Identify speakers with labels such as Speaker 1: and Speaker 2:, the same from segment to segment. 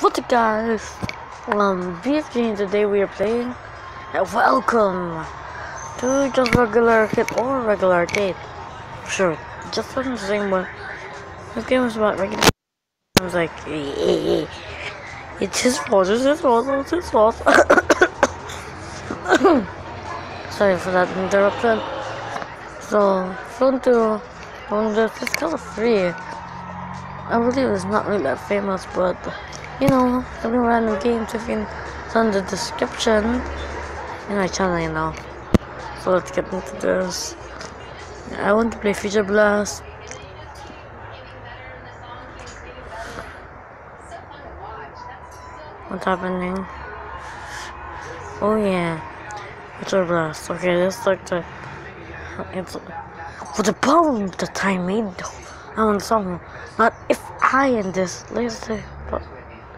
Speaker 1: What's up guys? Um, BFG today we are playing uh, Welcome to just regular hit or regular date. Sure, just from the same one. This game is about regular I was like, eh. it's his fault, it's his fault, it's his fault. Sorry for that interruption. So, fun to, on kind of free. I believe it's not really that famous, but you know, every random games it's on the description in my channel, you know. So let's get into this. I want to play Future Blast. What's happening? Oh yeah, Future Blast. Okay, let's like the. It's for the problem that I made though. I want something. Not if I in this. Let's but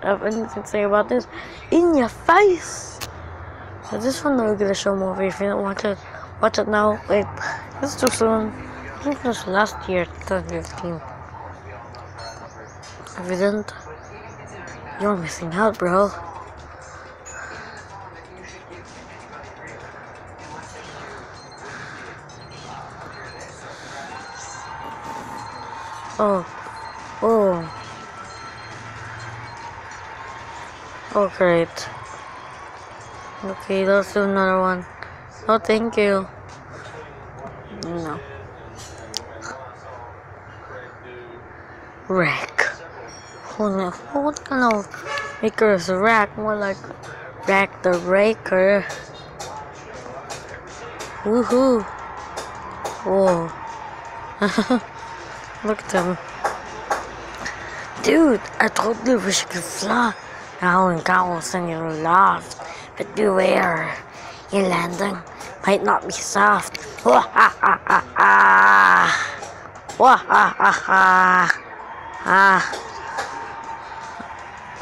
Speaker 1: have anything to say about this in your face. So this one the regular show movie. If you don't watch it, watch it now. Wait, it's too soon. I think it was last year, 2015. If you didn't, you're missing out, bro. Oh, oh. Oh, great. Okay, let's do another one. Oh, thank you. No. Rack. No. What kind of maker is rack? More like rack the raker. Woohoo. Whoa. Look at him. Dude, I totally wish I could fly. Cows and your loft, but beware, your landing might not be soft. Wah ha ha ha ha! Ha ha ha!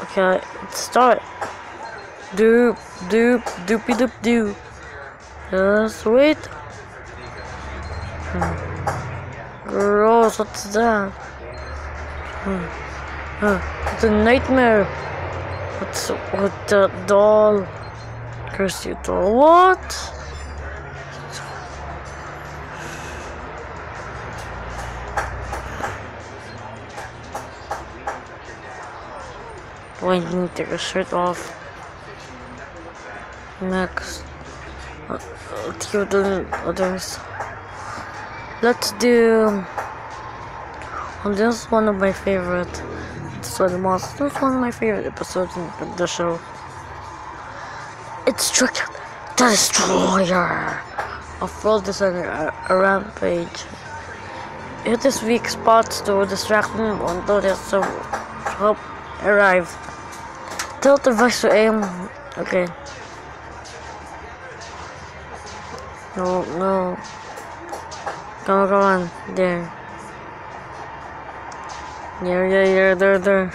Speaker 1: Okay, let's start. Doop, doop, doopy doop doo. Just wait. Hmm. Gross, what's that? Hmm. It's a nightmare. What's what the doll? Curse you doll. What? Boy, I need to take your shirt off. Next. Let's to others. Let's do. Well, this is one of my favorite. This one, most, this is one of my favorite episodes in the show. It's Trick the Destroyer of World Designer, a, a rampage. Hit his weak spots to distract him until there's some help arrive. Tilt the device to aim. Okay. No, no. Come on, come on. There. Yeah, yeah, yeah, there, there.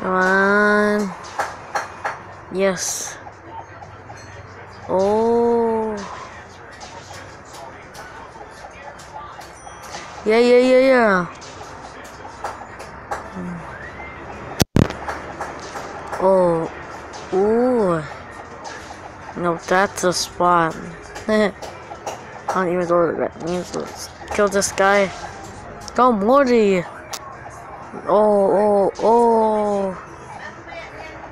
Speaker 1: Come on. Yes. Oh. Yeah, yeah, yeah, yeah. Hmm. Oh. Ooh. No, that's a spot. I don't even know what that means. Let's kill this guy. Go, Morty. Oh, oh, oh.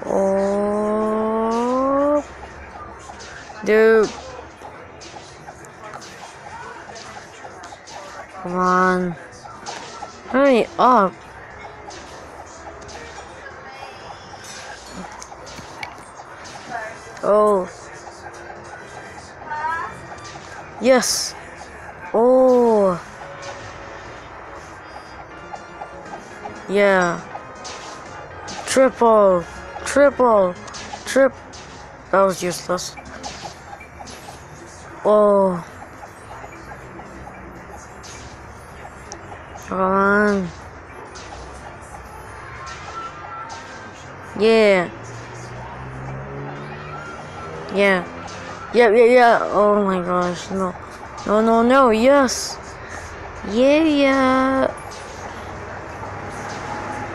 Speaker 1: Oh. Dude. Come on. Hurry up. Oh. Yes. Oh. Yeah. Triple. Triple. Trip. That was useless. Oh. Come on. Yeah. Yeah. Yeah, yeah, yeah. Oh my gosh. No. No, no, no. Yes. Yeah, yeah.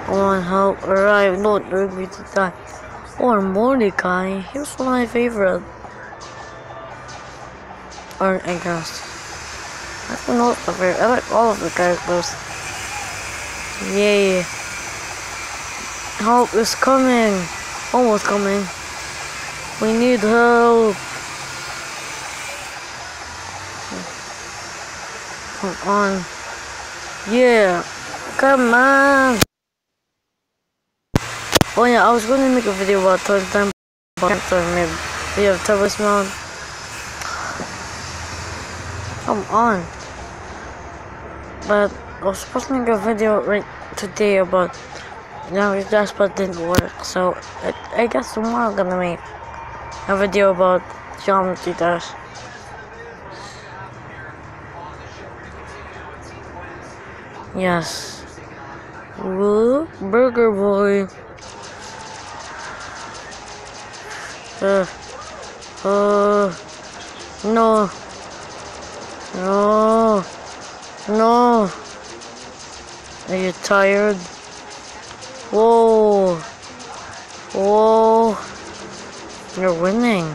Speaker 1: Oh, I want help arrive, not me to die. Or Mordecai, he was one of my favorite. Or I guess. I don't know the favorite. I like all of the characters. Yay. Help is coming. Almost coming. We need help. Come on. Yeah. Come on. Oh yeah, I was going to make a video about Toy Time, but a video of Turbo Mode. Come on. But I was supposed to make a video right today about now it just but didn't work. So I, I guess tomorrow I'm gonna make a video about Geometry Dash. Yes. Woo, Burger Boy. Uh, uh, no. No. No. Are you tired? Whoa. Whoa. You're winning.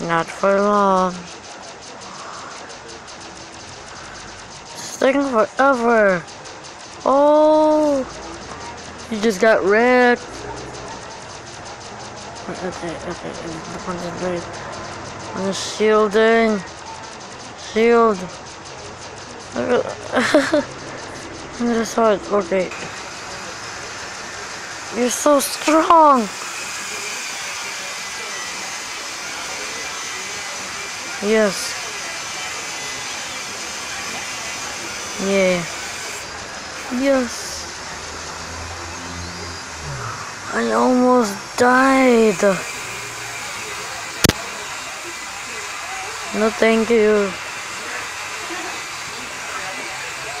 Speaker 1: Not for long. Taking forever. Oh. You just got wrecked. Okay, okay, concentrate. I'm shielding. Shield. I'm hard. Okay. You're so strong. Yes. Yeah. Yes. I almost died. No, thank you.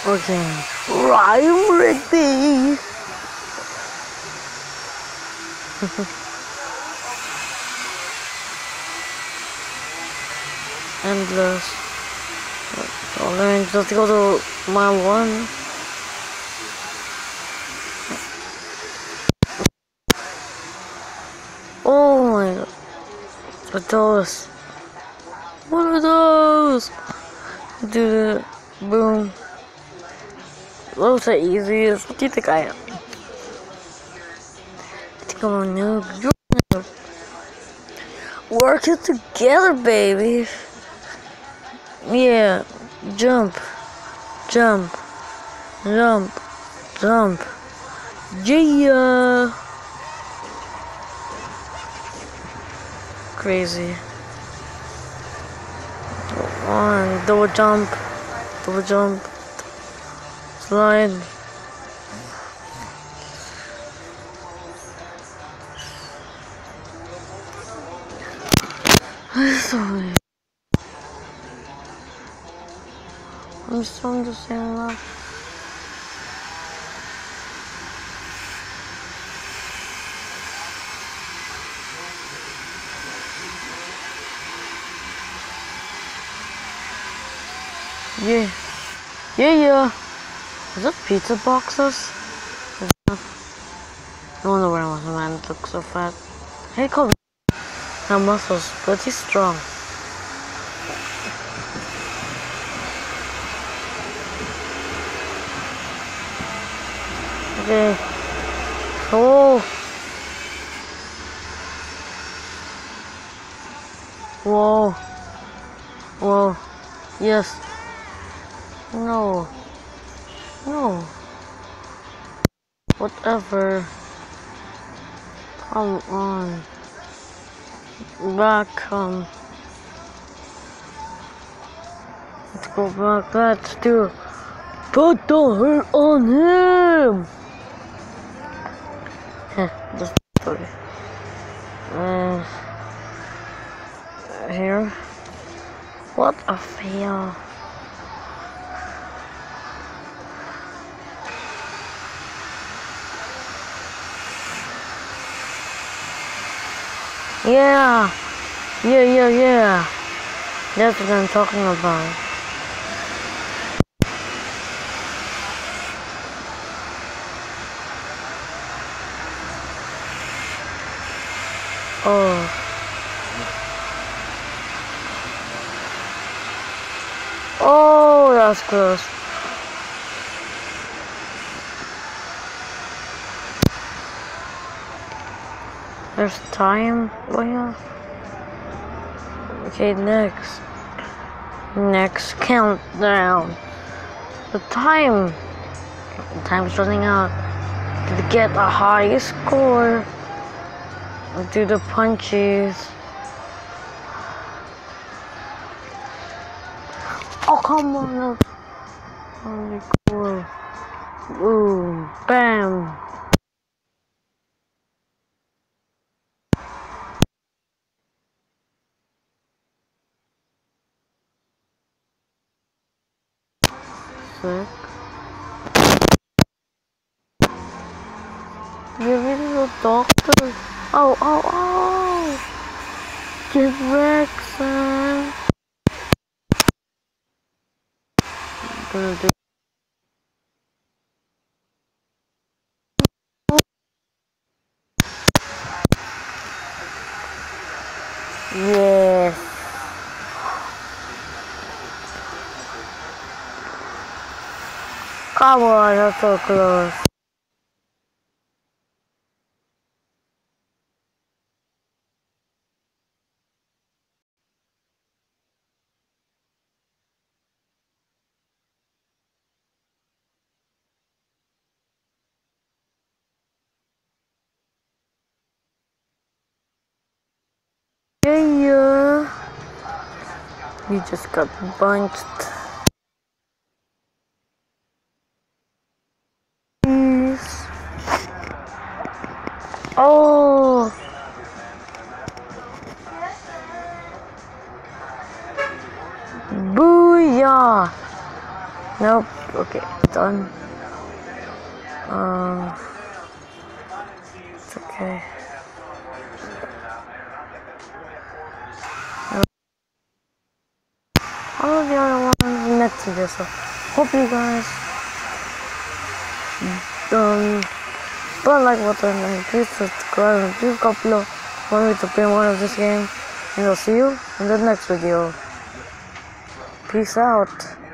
Speaker 1: Okay. I'm ready. Endless. So let me just go to my one. Oh my god. What those? What are those? Do the boom. Those are easiest. What do you think I am? I think I'm a noob. You're a noob. Working together, baby. Yeah. Jump. Jump. Jump. Jump. Yeah. Crazy. One. Double jump. Double jump. Slide. Sorry. I'm still understanding that. Yeah. Yeah, yeah. Is that pizza boxes? No wonder where my man looks so fat. Hey, Kobe. Her muscles, pretty strong. Okay. Oh. Whoa. Whoa. Yes. No. No. Whatever. Come on. Back, come. Let's go back. Let's do. Put the hurt on him! Just okay. Uh, here. What a fail. Yeah. Yeah, yeah, yeah. That's what I'm talking about. Oh. Oh, that's close. There's time. Oh yeah. Okay, next. Next countdown. The time. The time's running out. To get a high score. Do the punches. Oh, come on. Holy cool. Boom. Bam. Sick. You're really a doctor. Oh, oh, oh. Get do Yes. Come on, that's so close. Yeah. You just got bunched. Please. Oh. Booyah. Nope. Okay, done. Of the other ones next to this. So hope you guys um don't like what I'm doing. Please subscribe and please comment below want me to play more of this game. And I'll see you in the next video. Peace out.